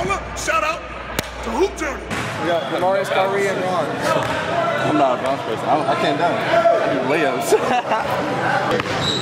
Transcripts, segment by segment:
baller. Shout out to Hoop Journey. We got Demarius Kyree and Ron. I'm not a bounce person. I, I can't dunk. I do layups.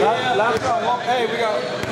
Last. Hey, we got.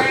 We